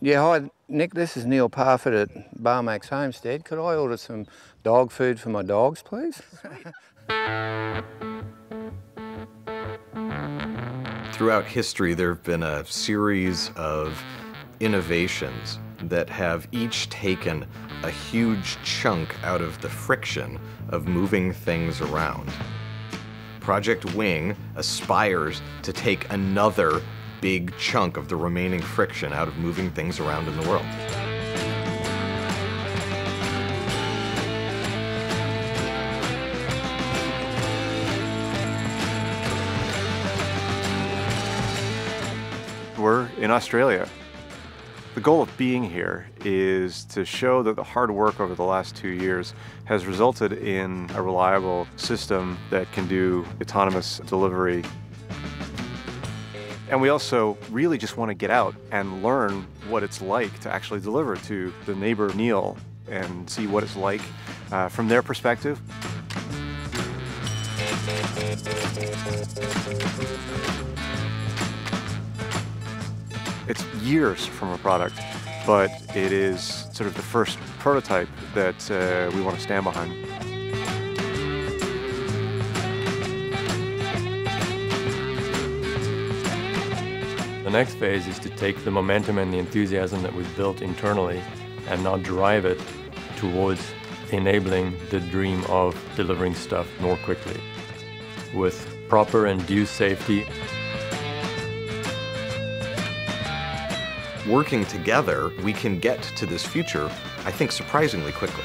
Yeah, hi, Nick. This is Neil Parfitt at Barmax Homestead. Could I order some dog food for my dogs, please? Throughout history, there have been a series of innovations that have each taken a huge chunk out of the friction of moving things around. Project Wing aspires to take another big chunk of the remaining friction out of moving things around in the world. We're in Australia. The goal of being here is to show that the hard work over the last two years has resulted in a reliable system that can do autonomous delivery. And we also really just want to get out and learn what it's like to actually deliver to the neighbor Neil and see what it's like uh, from their perspective. It's years from a product, but it is sort of the first prototype that uh, we want to stand behind. The next phase is to take the momentum and the enthusiasm that we've built internally and now drive it towards enabling the dream of delivering stuff more quickly with proper and due safety working together, we can get to this future, I think, surprisingly quickly.